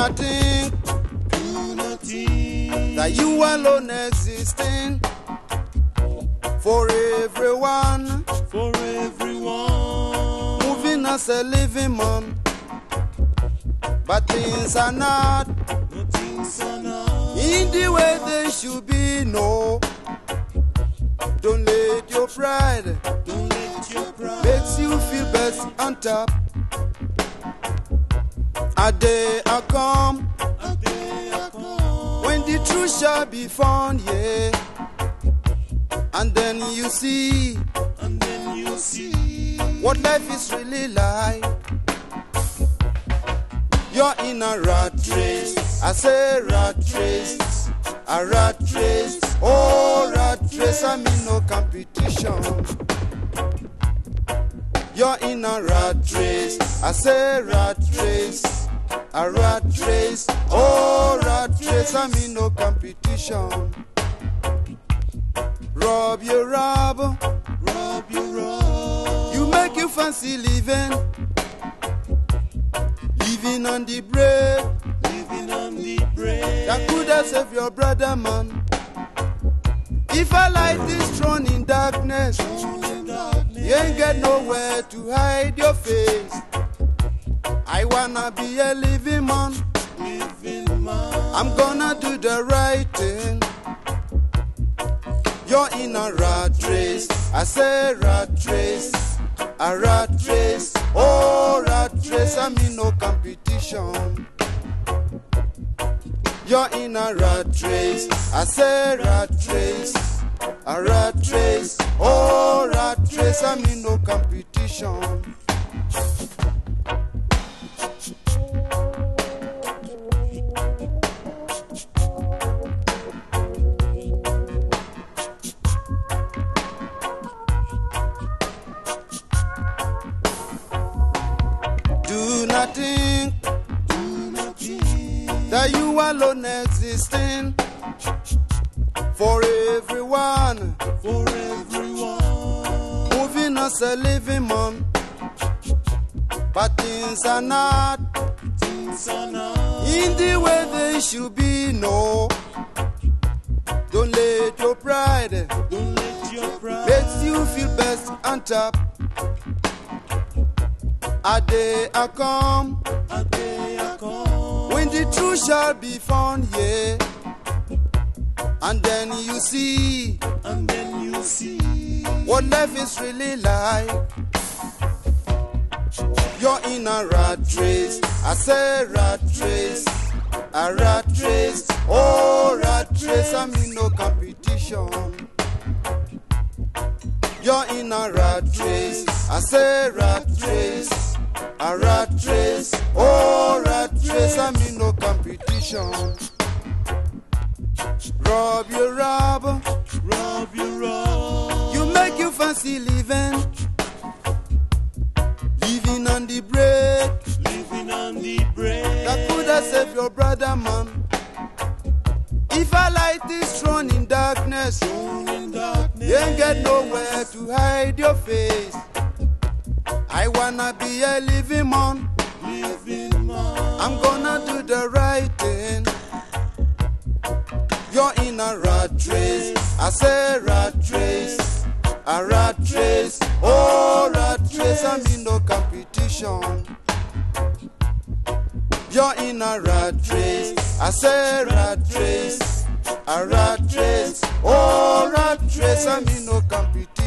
Do not think Do not that you alone existing for everyone, for everyone. moving as a living man. But things are not No things are not. in the way they should be. No, don't let your pride Don't let your pride makes you feel best on top. A day I come a day I come. when the truth shall be found, yeah. And then you see And then you see what life is really like. You're in a rat race. I say rat race. A rat race. Oh, rat race. I mean no competition. You're in a rat race. I say rat race. A rat race. Oh, rat race. I mean no competition. Rob your rob. rob your rob. You make you fancy living. Living on the bread Living on the bread. that could have saved your brother, man. If a light is thrown in darkness, in darkness. you ain't get nowhere to hide your face. I wanna be a living man. Living man. I'm gonna do the right thing. You're in a rat race. I say rat race. A rat race. Oh, rat race. I'm in no competition. You're in a rat race. I say rat race. A rat race. Oh, rat race. I'm in no competition. That you alone existing for everyone, for everyone. moving us a living man. But things are not Things are not. in the way they should be. No, don't let your pride Don't let your pride makes you feel best on top. A day I come a day I come. when the truth shall be found, yeah. And then you see And then you see what life is really like. You're in a rat race. I say rat race. A rat race. Oh, rat race. I mean no competition. You're in a rat race. I say rat race. A rat race. Oh, rat race. I mean no competition. Rob you rob. rob you rob. You make you fancy living. Living on the bread Living on the bread. that could have saved your brother, man. If a light is thrown in darkness, in darkness. you ain't get nowhere to hide your face. I wanna be a living man. Living man. I'm gonna do the right thing. You're in a rat race. I say rat race. A rat race. Oh, rat race. I mean no competition. You're in a rat race. I say rat race. A rat race. Oh, rat race. I mean no competition.